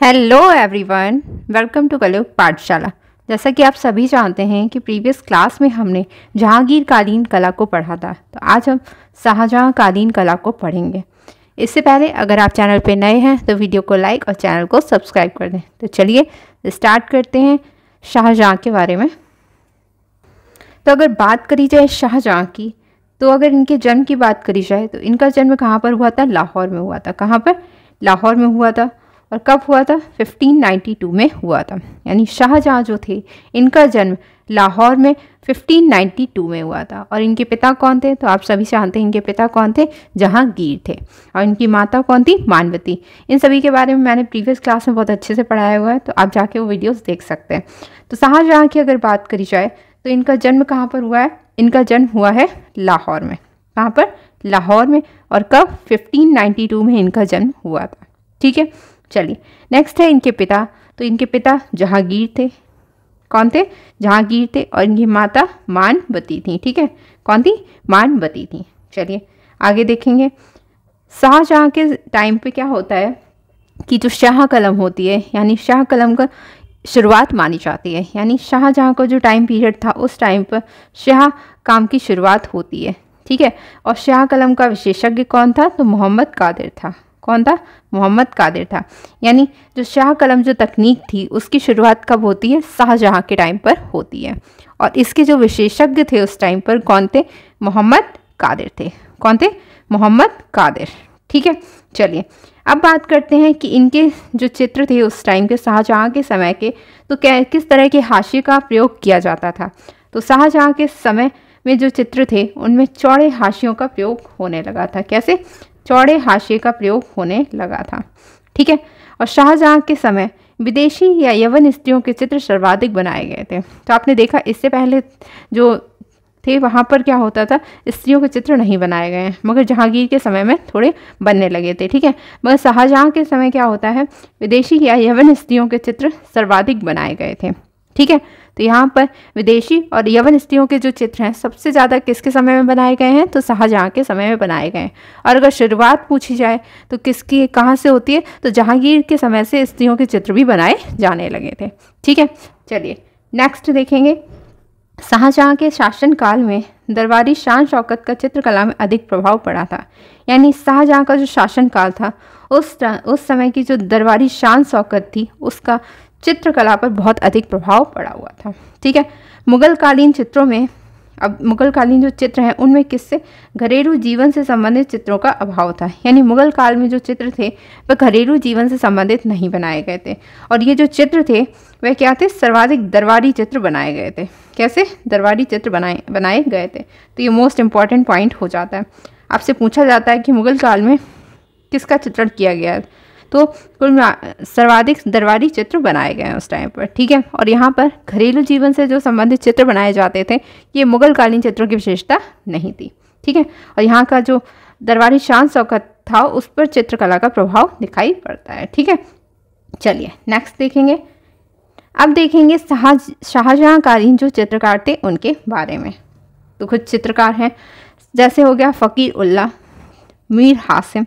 Hello everyone welcome to कलयुग पाठशाला जैसा कि आप सभी जानते हैं कि प्रीवियस क्लास में हमने जहांगीर कालीन कला को पढ़ा था तो आज हम शाहजहाँ कालीन कला को पढ़ेंगे। इससे पहले अगर आप चैनल पर नए हैं तो वीडियो को लाइक और चैनल को सब्सक्राइब कर दें। तो चलिए स्टार्ट करते हैं शाहजहाँ के बारे में। तो अगर बात करी जाए शाहजहाँ की तो अगर इनके जन्म की बात करी जाए तो इनका जन्म कहाँ पर हुआ था? लाहौर में हुआ था। कहाँ पर? लाहौर में हुआ था। और कब हुआ था? 1592 में हुआ था। यानी शाहजहाँ जो थे, इनका जन्म लाहौर में 1592 में हुआ था। और इनके पिता कौन थे? तो आप सभी जानते हैं इनके पिता कौन थे? जहांगीर थे। और इनकी माता कौन थी? मानवती। इन सभी के बारे में मैंने प्रीवियस क्लास में बहुत अच्छे से पढ़ाया हुआ है तो आप जाके वो वीडियोस देख सकते हैं। तो शाहजहाँ की अगर बात करी जाए तो इनका जन्म कहाँ पर हुआ है? इनका जन्म हुआ है लाहौर में। कहाँ पर? लाहौर में। और कब? 1592 में इनका जन्म हुआ था। ठीक है? चलिए नेक्स्ट है इनके पिता। तो इनके पिता जहांगीर थे। कौन थे? जहांगीर थे और इनकी माता मानवती थी, ठीक है? कौन थी? मानवती थी। चलिए, आगे देखेंगे। शाहजहाँ के टाइम पे क्या होता है कि जो शाह कलम होती है, यानी शाह कलम का शुरुआत मानी जाती है, यानी शाहजहाँ का जो टाइम पीरियड था, उस टाइम पर शाह काम की शुरुआत होती है, ठीक है? और शाह कलम का विशेषज्ञ कौन था? तो मोहम्मद कादिर था। कौन था? मोहम्मद कादिर था। यानी जो शाह कलम जो तकनीक थी, उसकी शुरुआत कब होती है? शाहजहाँ के टाइम पर होती है। और इसके जो विशेषज्ञ थे उस टाइम पर कौन थे? मोहम्मद कादिर थे। कौन थे? मोहम्मद कादिर। ठीक है? चलिए, अब बात करते हैं कि इनके जो चित्र थे उस टाइम के, शाहजहाँ के समय के तो क्या किस तरह के हाशिए का प्रयोग किया जाता था? तो शाहजहाँ के समय में जो चित्र थे, उनमें चौड़े हाशियों का प्रयोग होने लगा था। कैसे? चौड़े हाशिए का प्रयोग होने लगा था। ठीक है? और शाहजहाँ के समय विदेशी या यवन स्त्रियों के चित्र सर्वाधिक बनाए गए थे। तो आपने देखा, इससे पहले जो थे, वहाँ पर क्या होता था? स्त्रियों के चित्र नहीं बनाए गए, मगर जहांगीर के समय में थोड़े बनने लगे थे। ठीक है? मगर शाहजहाँ के समय क्या होता है? विदेशी या यवन स्त्रियों के चित्र सर्वाधिक बनाए गए थे। ठीक है? तो यहाँ पर विदेशी और यवन स्त्रियों के जो चित्र हैं, सबसे ज़्यादा किसके समय में बनाए गए हैं? तो शाहजहाँ के समय में बनाए गए हैं। और अगर शुरुआत पूछी जाए तो किसकी, कहाँ से होती है? तो जहांगीर के समय से स्त्रियों के चित्र भी बनाए जाने लगे थे। ठीक है, चलिए नेक्स्ट देखेंगे। शाहजहाँ के शासनकाल में दरबारी शान शौकत का चित्रकला में अधिक प्रभाव पड़ा था। यानी शाहजहाँ का जो शासनकाल था, उस उस समय की जो दरबारी शान शौकत थी, उसका चित्रकला पर बहुत अधिक प्रभाव पड़ा हुआ था। ठीक है? मुगल कालीन चित्रों में, अब मुगल कालीन जो चित्र हैं, उनमें किससे? घरेलू जीवन से संबंधित चित्रों का अभाव था। यानी मुगल काल में जो चित्र थे, वह घरेलू जीवन से संबंधित नहीं बनाए गए थे। और ये जो चित्र थे, वह क्या थे? सर्वाधिक दरबारी चित्र बनाए गए थे। कैसे? दरबारी चित्र बनाए बनाए गए थे। तो ये मोस्ट इंपॉर्टेंट पॉइंट हो जाता है। आपसे पूछा जाता है कि मुगल काल में किसका चित्रण किया गया? तो कुल सर्वाधिक दरबारी चित्र बनाए गए हैं उस टाइम पर, ठीक है? और यहाँ पर घरेलू जीवन से जो संबंधित चित्र बनाए जाते थे, ये मुगल कालीन चित्रों की विशेषता नहीं थी, ठीक है? और यहाँ का जो दरबारी शान शौकत था, उस पर चित्रकला का प्रभाव दिखाई पड़ता है, ठीक है? चलिए नेक्स्ट देखेंगे। अब देखेंगे शाह शाहजहाँ कालीन जो चित्रकार थे उनके बारे में। तो कुछ चित्रकार हैं, जैसे हो गया फ़कीर उल्ला, मीर हासिम,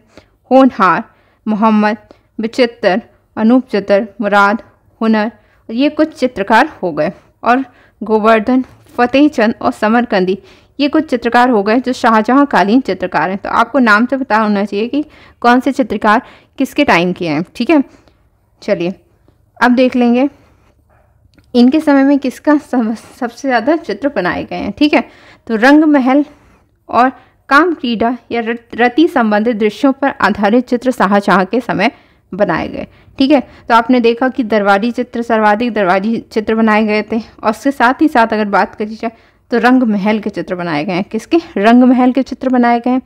होनहार, मोहम्मद विचित्र अनूप मुराद हुनर ये कुछ चित्रकार हो गए। और गोवर्धन फतेह चंद और समरकंदी ये कुछ चित्रकार हो गए जो शाहजहाँ कालीन चित्रकार हैं। तो आपको नाम से पता होना चाहिए कि कौन से चित्रकार किसके टाइम के हैं ठीक है? चलिए अब देख लेंगे इनके समय में किसका सब, सबसे ज़्यादा चित्र बनाए गए हैं ठीक है? तो रंग महल और काम क्रीडा या रति संबंधित दृश्यों पर आधारित चित्र शाहजहाँ के समय बनाए गए। ठीक है? तो आपने देखा कि दरबारी चित्र, सर्वाधिक दरबारी चित्र बनाए गए थे और उसके साथ ही साथ अगर बात करी जाए तो रंग महल के चित्र बनाए गए हैं। किसके? रंग महल के चित्र बनाए गए हैं।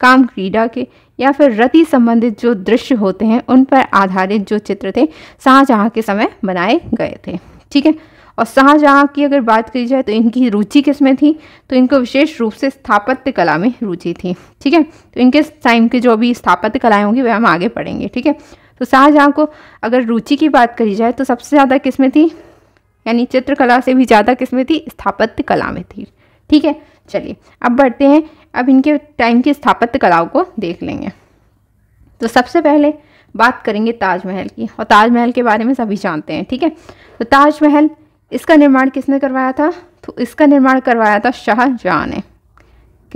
काम क्रीडा के या फिर रति संबंधित जो दृश्य होते हैं, उन पर आधारित जो चित्र थे, शाहजहाँ के समय बनाए गए थे। ठीक है? और शाहजहाँ की अगर बात करी जाए तो इनकी रुचि किसमें थी? तो इनको विशेष रूप से स्थापत्य कला में रुचि थी। ठीक है? तो इनके टाइम के जो अभी स्थापत्य कलाएँ होंगी वह हम आगे पढ़ेंगे। ठीक है? तो शाहजहाँ को अगर रुचि की बात करी जाए तो सबसे ज़्यादा किसमें थी? यानी चित्रकला से भी ज़्यादा किसमें थी? स्थापत्य कला में थी। ठीक है, चलिए, अब बढ़ते हैं। अब इनके टाइम की स्थापत्य कलाओं को देख लेंगे। तो सबसे पहले बात करेंगे ताजमहल की, और ताजमहल के बारे में सभी जानते हैं, ठीक है? तो ताजमहल इसका निर्माण किसने करवाया था? तो इसका निर्माण करवाया था शाहजहाँ ने।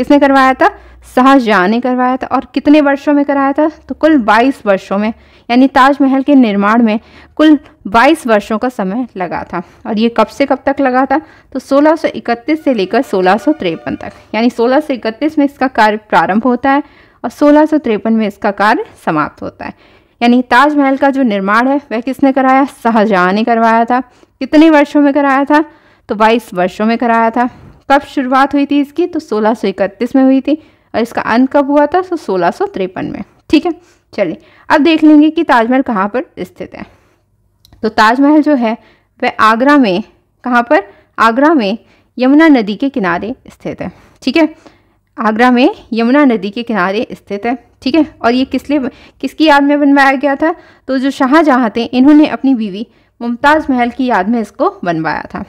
किसने करवाया था? शाहजहाँ ने करवाया था। और कितने वर्षों में कराया था? तो कुल 22 वर्षों में, यानी ताजमहल के निर्माण में कुल 22 वर्षों का समय लगा था। और ये कब से कब तक लगा था? तो 1631 से लेकर सोलह तक। यानी सोलह में इसका कार्य प्रारंभ होता है और सोलह में इसका कार्य समाप्त होता है। यानी ताजमहल का जो निर्माण है, वह किसने कराया? शाहजहाँ ने करवाया था। कितने वर्षों में कराया था? तो 22 वर्षों में कराया था। कब शुरुआत हुई थी इसकी? तो 1631 में हुई थी। और इसका अंत कब हुआ था? तो सोलह में। ठीक है? चलिए, अब देख लेंगे कि ताजमहल कहाँ पर स्थित है। तो ताजमहल जो है, वह आगरा में, कहाँ पर? आगरा में यमुना नदी के किनारे स्थित है। ठीक है? आगरा में यमुना नदी के किनारे स्थित है। ठीक है? और ये किस लिए किसकी याद में बनवाया गया था? तो जो शाहजहाँ थे, इन्होंने अपनी बीवी मुमताज़ महल की याद में इसको बनवाया था।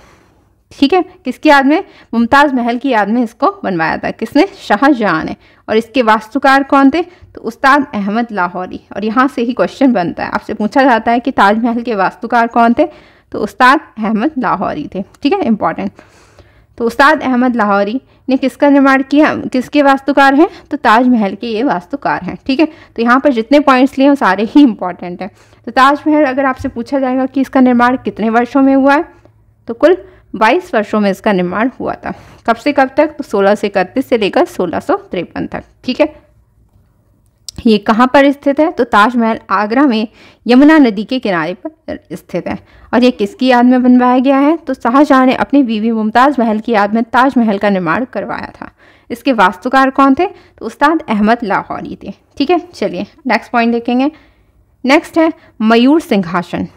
ठीक है? किसकी याद में? मुमताज़ महल की याद में इसको बनवाया था। किसने? शाहजहाँ ने। और इसके वास्तुकार कौन थे? तो उस्ताद अहमद लाहौरी। और यहाँ से ही क्वेश्चन बनता है। आपसे पूछा जाता है कि ताजमहल के वास्तुकार कौन थे? तो उस्ताद अहमद लाहौरी थे। ठीक है? इंपॉर्टेंट तो उस्ताद अहमद लाहौरी ने किसका निर्माण किया? किसके वास्तुकार हैं? तो ताजमहल के ये वास्तुकार हैं। ठीक है? तो यहाँ पर जितने पॉइंट्स लिए वो सारे ही इंपॉर्टेंट हैं। तो ताजमहल, अगर आपसे पूछा जाएगा कि इसका निर्माण कितने वर्षों में हुआ है तो कुल 22 वर्षों में इसका निर्माण हुआ था। कब से कब तक? तो सोलह से इकतीस से लेकर सोलह तक, ठीक है? ये कहाँ पर स्थित है? तो ताजमहल आगरा में यमुना नदी के किनारे पर स्थित है। और ये किसकी याद में बनवाया गया है? तो शाहजहाँ ने अपनी बीवी मुमताज़ महल की याद में ताजमहल का निर्माण करवाया था। इसके वास्तुकार कौन थे? तो उस्ताद अहमद लाहौरी थे, ठीक है? चलिए नेक्स्ट पॉइंट देखेंगे। नेक्स्ट है मयूर सिंहासन।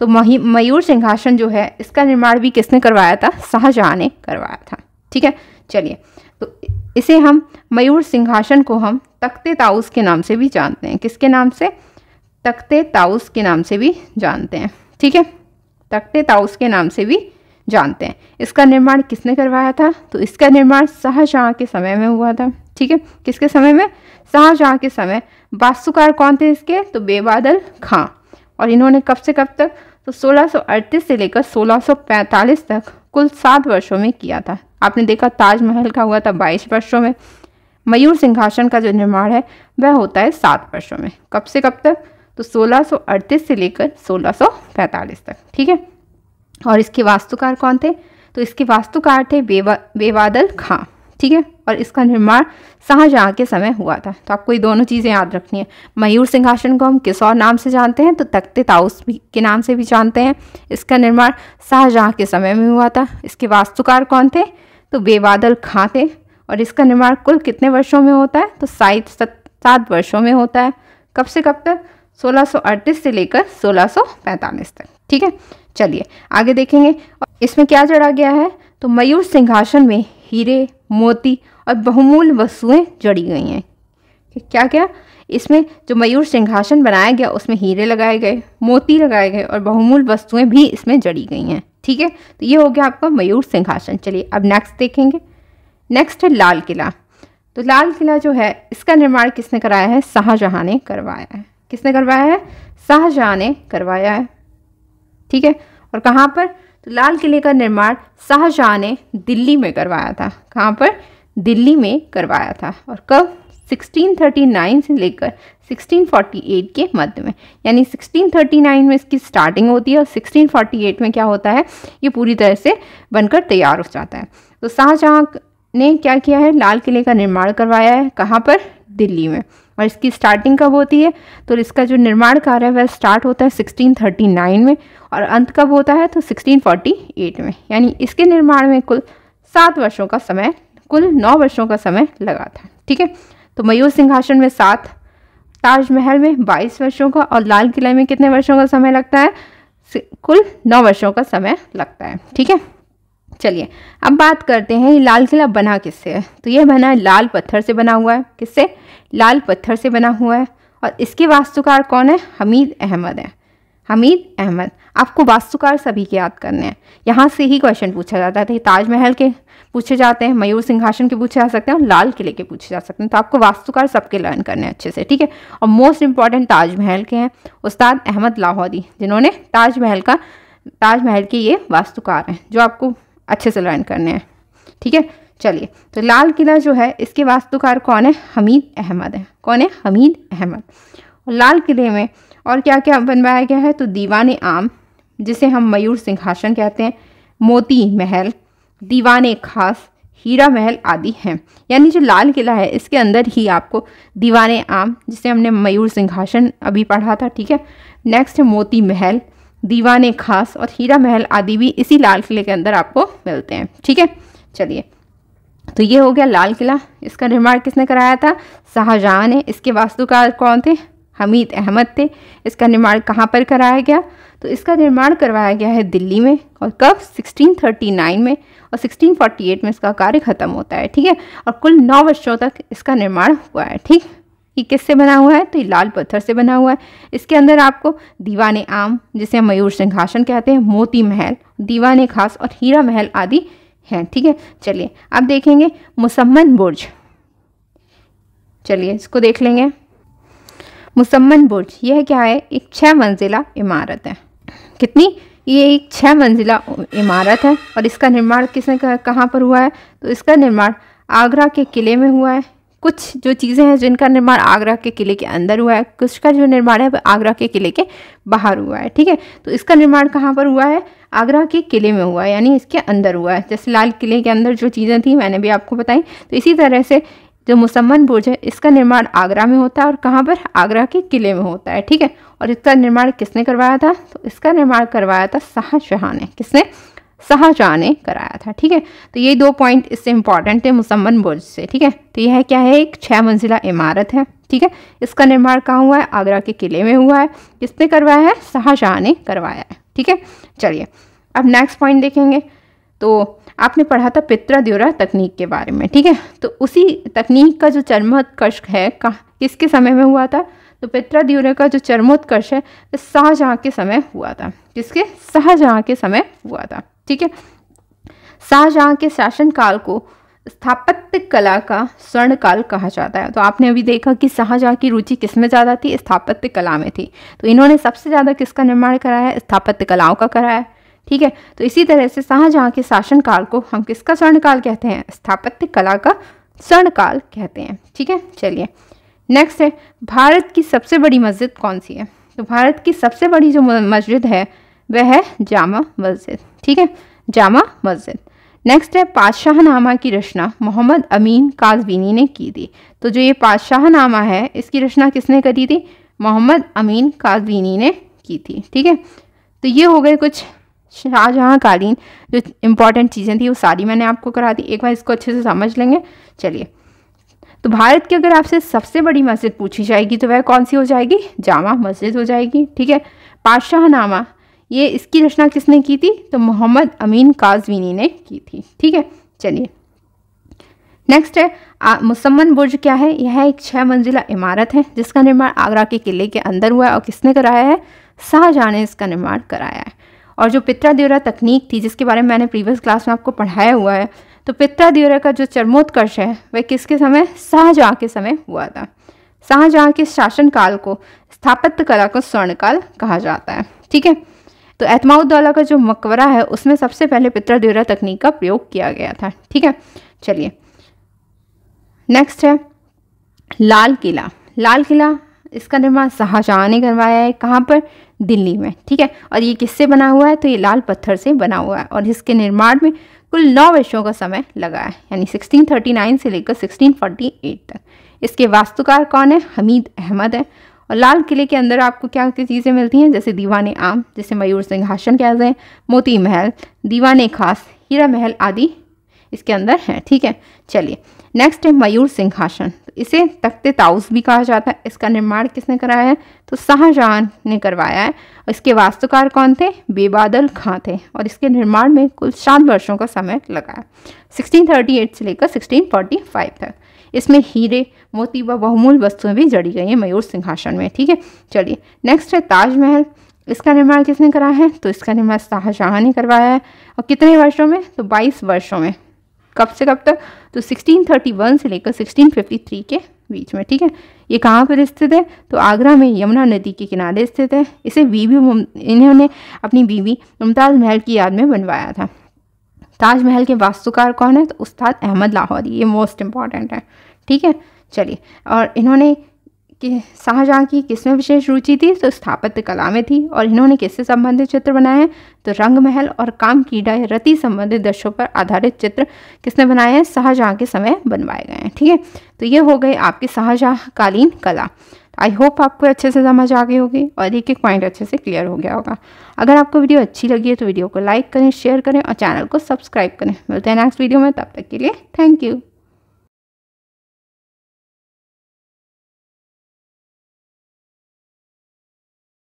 तो मयूर सिंहासन जो है, इसका निर्माण भी किसने करवाया था? शाहजहाँ ने करवाया था। ठीक है? चलिए। तो इसे हम मयूर सिंहासन को हम तख्ते ताउस के नाम से भी जानते हैं। किसके नाम से? तख्ते ताउस के नाम से भी जानते हैं। ठीक है? तख्ते ताउस के नाम से भी जानते हैं। इसका निर्माण किसने करवाया था? तो इसका निर्माण शाहजहाँ के समय में हुआ था। ठीक है? किसके समय में? शाहजहाँ के समय। वास्तुकार कौन थे इसके? तो बेबादल खां। और इन्होंने कब से कब तक तो 1638 से लेकर 1645 तक कुल सात वर्षों में किया था। आपने देखा ताजमहल का हुआ था 22 वर्षों में। मयूर सिंहासन का जो निर्माण है, वह होता है सात वर्षों में। कब से कब तक? तो 1638 से लेकर 1645 तक, ठीक है? और इसके वास्तुकार कौन थे? तो इसके वास्तुकार थे बेवा, बेवादल खां। ठीक है? और इसका निर्माण शाहजहाँ के समय हुआ था। तो आपको ये दोनों चीज़ें याद रखनी है। मयूर सिंहासन को हम किस और नाम से जानते हैं तो तख्ते ताउस भी के नाम से भी जानते हैं। इसका निर्माण शाहजहाँ के समय में हुआ था। इसके वास्तुकार कौन थे? तो बेबादल खां थे। और इसका निर्माण कुल कितने वर्षों में होता है? तो सात सात वर्षों में होता है। कब से कब तक? 1638 से लेकर 1645 तक। ठीक है? चलिए, आगे देखेंगे। इसमें क्या जड़ा गया है? तो मयूर सिंहासन में हीरे मोती और बहुमूल्य वस्तुएँ जड़ी गई हैं। क्या क्या इसमें जो मयूर सिंहासन बनाया गया, उसमें हीरे लगाए गए, मोती लगाए गए और बहुमूल्य वस्तुएँ भी इसमें जड़ी गई हैं। ठीक है? तो ये हो गया आपका मयूर सिंहासन। चलिए, अब नेक्स्ट देखेंगे। नेक्स्ट है लाल किला। तो लाल किला जो है, इसका निर्माण किसने कराया है? शाहजहाँ ने करवाया है। किसने करवाया है? शाहजहाँ ने करवाया है। ठीक है? और कहाँ पर? लाल किले का निर्माण शाहजहाँ ने दिल्ली में करवाया था। कहाँ पर? दिल्ली में करवाया था और कब? 1639 से लेकर 1648 के मध्य में। यानी 1639 में इसकी स्टार्टिंग होती है और 1648 में क्या होता है? ये पूरी तरह से बनकर तैयार हो जाता है। तो शाहजहाँ ने क्या किया है? लाल किले का निर्माण करवाया है। कहाँ पर? दिल्ली में। और इसकी स्टार्टिंग कब होती है? तो इसका जो निर्माण कार्य है, वह स्टार्ट होता है 1639 में और अंत कब होता है? तो 1648 में। यानी इसके निर्माण में कुल सात वर्षों का समय, कुल नौ वर्षों का समय लगा था। ठीक है? तो मयूर सिंहासन में सात, ताजमहल में बाईस वर्षों का और लाल किले में कितने वर्षों का समय लगता है? कुल नौ वर्षों का समय लगता है। ठीक है? चलिए, अब बात करते हैं लाल किला बना किससे है? तो यह बना है, लाल पत्थर से बना हुआ है। किससे? लाल पत्थर से बना हुआ है। और इसके वास्तुकार कौन है? हमीद अहमद है। हमीद अहमद, आपको वास्तुकार सभी के याद करने हैं। यहाँ से ही क्वेश्चन पूछा जाता है, ताजमहल के पूछे जाते हैं, मयूर सिंहासन के पूछे जा सकते हैं और लाल किले के पूछे जा सकते हैं। तो आपको वास्तुकार सबके लर्न करने हैं अच्छे से, ठीक है? और मोस्ट इंपॉर्टेंट ताजमहल के हैं उस्ताद अहमद लाहौदी जिन्होंने ताजमहल का, ताजमहल के ये वास्तुकार हैं, जो आपको अच्छे से लर्न करने हैं। ठीक है? चलिए तो लाल किला जो है, इसके वास्तुकार कौन है? हमीद अहमद है। कौन है? हमीद अहमद। लाल किले में और क्या क्या बनवाया गया है? तो दीवान आम, जिसे हम मयूर सिंहासन कहते हैं, मोती महल, दीवान खास, हीरा महल आदि हैं। यानी जो लाल किला है, इसके अंदर ही आपको दीवान आम, जिसे हमने मयूर सिंहासन अभी पढ़ा था, ठीक है? नेक्स्ट है मोती महल दीवान खास और हीरा महल आदि भी इसी लाल किले के अंदर आपको मिलते हैं। ठीक है? चलिए। तो ये हो गया लाल किला। इसका निर्माण किसने कराया था? शाहजहां ने। इसके वास्तुकार कौन थे? हमीद अहमद थे। इसका निर्माण कहाँ पर कराया गया? तो इसका निर्माण करवाया गया है दिल्ली में और कब? 1639 में और 1648 में इसका कार्य खत्म होता है। ठीक है? और कुल नौ वर्षों तक इसका निर्माण हुआ है। ठीक? ये किससे बना हुआ है? तो ये लाल पत्थर से बना हुआ है। इसके अंदर आपको दीवाने आम, जिसे हम मयूर सिंहासन कहते हैं, मोती महल, दीवाने खास और हीरा महल आदि हैं, ठीक है? चलिए, अब देखेंगे मुसम्मन बुर्ज। चलिए, इसको देख लेंगे। मुसम्मन बुर्ज, यह क्या है? एक छः मंजिला इमारत है। कितनी? ये एक छः मंजिला इमारत है और इसका निर्माण किसने कहाँ पर हुआ है? तो इसका निर्माण आगरा के किले में हुआ है। कुछ जो चीज़ें हैं जिनका निर्माण आगरा के किले के अंदर हुआ है, कुछ का जो निर्माण है वह आगरा के किले के बाहर हुआ है, ठीक है? तो इसका निर्माण कहाँ पर हुआ है? आगरा के किले में हुआ है, यानी इसके अंदर हुआ है। जैसे लाल किले के अंदर जो चीज़ें थी, मैंने भी आपको बताई। तो इसी तरह से जो मुसम्मन बुर्ज है, इसका निर्माण आगरा में होता है और कहाँ पर? आगरा के किले में होता है, ठीक है? और इसका निर्माण किसने करवाया था? तो इसका निर्माण करवाया था शाहजहाँ ने। किसने? शाहजहाँ ने कराया था, ठीक है? तो ये दो पॉइंट इससे इंपॉर्टेंट है मुसम्मन बुर्ज से, ठीक है? तो यह क्या है? एक छः मंजिला इमारत है, ठीक है? इसका निर्माण कहाँ हुआ है? आगरा के किले में हुआ है। किसने करवाया है? शाहजहाँ ने करवाया है, ठीक है? चलिए, अब नेक्स्ट पॉइंट देखेंगे। तो आपने पढ़ा था पित्रा द्योरा तकनीक के बारे में, ठीक है? तो उसी तकनीक का जो चरमोत्कर्ष है, कहाँ, किसके समय में हुआ था? तो पित्रा द्योरा का जो चरमोत्कर्ष है शाहजहाँ के समय हुआ था। किसके? शाहजहाँ के समय हुआ था, ठीक है? शाहजहाँ के शासनकाल को स्थापत्य कला का स्वर्ण काल कहा जाता है। तो आपने अभी देखा कि शाहजहाँ की रुचि किसमें ज़्यादा थी? स्थापत्य कला में थी। तो इन्होंने सबसे ज़्यादा किसका निर्माण कराया है? स्थापत्य कलाओं का कराया ठीक है? तो इसी तरह से शाहजहाँ के शासनकाल को हम किसका स्वर्ण काल कहते हैं? स्थापत्य कला का स्वर्ण काल कहते हैं, ठीक है? चलिए नेक्स्ट है, भारत की सबसे बड़ी मस्जिद कौन सी है? तो भारत की सबसे बड़ी जो मस्जिद है वह है जामा मस्जिद, ठीक है? जामा मस्जिद। नेक्स्ट है पातशाहनामा की रचना मोहम्मद अमीन काजबीनी ने की थी। तो जो ये पातशाहनामा है, इसकी रचना किसने करी थी? मोहम्मद अमीन काजबीनी ने की थी, ठीक है? तो ये हो गए कुछ शाहजहाँ कालीन जो इम्पोर्टेंट चीज़ें थी, वो सारी मैंने आपको करा दी। एक बार इसको अच्छे से समझ लेंगे। चलिए। तो भारत की अगर आपसे सबसे बड़ी मस्जिद पूछी जाएगी तो वह कौन सी हो जाएगी? जामा मस्जिद हो जाएगी, ठीक है? पातशाहनामा ये इसकी रचना किसने की थी? तो मोहम्मद अमीन काजवीनी ने की थी। ठीक है? चलिए। नेक्स्ट है मुसम्मन बुर्ज क्या है? यह एक छः मंजिला इमारत है, जिसका निर्माण आगरा के किले के अंदर हुआ है और किसने कराया है? शाहजहाँ ने इसका निर्माण कराया है। और जो पित्रा द्योरा तकनीक थी, जिसके बारे में मैंने प्रीवियस क्लास में आपको पढ़ाया हुआ है तो पित्रा द्योरा का जो चरमोत्कर्ष है, वह किसके समय? शाहजहाँ के समय हुआ था। शाहजहाँ के शासनकाल को स्थापत्य कला का स्वर्णकाल कहा जाता है। ठीक है? तो एतमाउद्दौला का जो मकबरा है, उसमें सबसे पहले पित्रा तकनीक का प्रयोग किया गया था। ठीक है? चलिए। नेक्स्ट है, लाल किला। लाल किला, इसका निर्माण शाहजहाँ ने करवाया है। कहाँ पर? दिल्ली में। ठीक है? और ये किससे बना हुआ है? तो ये लाल पत्थर से बना हुआ है और इसके निर्माण में कुल नौ वर्षों का समय लगा है, यानी 1639 से लेकर 1648 तक। इसके वास्तुकार कौन है? हमीद अहमद है। और लाल किले के अंदर आपको क्या क्या चीज़ें मिलती हैं? जैसे दीवाने आम, जैसे मयूर सिंहासन कहते हैं, मोती महल, दीवाने खास, हीरा महल आदि इसके अंदर है, ठीक है? चलिए नेक्स्ट है मयूर सिंहासन। तो इसे तख्ते ताउस भी कहा जाता है। इसका निर्माण किसने कराया है? तो शाहजहां ने करवाया है। इसके वास्तुकार कौन थे? बेबादल खां थे। और इसके निर्माण में कुल सात वर्षों का समय लगा है। 1638 से लेकर 1645 तक। इसमें हीरे, मोती व बहुमूल वस्तुएँ भी जड़ी गई हैं मयूर सिंहासन में, ठीक है? चलिए नेक्स्ट है ताजमहल। इसका निर्माण किसने करा है? तो इसका निर्माण शाहजहाँ ने करवाया है। और कितने वर्षों में? तो 22 वर्षों में। कब से कब तक? तो 1631 से लेकर 1653 के बीच में, ठीक है? ये कहाँ पर स्थित है? तो आगरा में यमुना नदी के किनारे स्थित है। इसे बीबी इन्होंने अपनी बीवी मुमताज़ महल की याद में बनवाया था। ताजमहल के वास्तुकार कौन है? तो उस्ताद अहमद लाहौरी। ये मोस्ट इंपॉर्टेंट है। ठीक है? चलिए। और इन्होंने कि, शाहजहाँ की किसमें विशेष रुचि थी? तो स्थापत्य कला में थी। और इन्होंने किससे संबंधित चित्र बनाए हैं? तो रंग महल और काम कीड़ा रति संबंधित दृश्यों पर आधारित चित्र किसने बनाए हैं? शाहजहाँ के समय बनवाए गए हैं। ठीक है? तो ये हो गए आपकी शाहजहाँ कालीन कला। आई होप आपको अच्छे से समझ आ गई होगी और एक एक पॉइंट अच्छे से क्लियर हो गया होगा। अगर आपको वीडियो अच्छी लगी है तो वीडियो को लाइक करें शेयर करें और चैनल को सब्सक्राइब करें। मिलते हैं नेक्स्ट वीडियो में, तब तक के लिए थैंक यू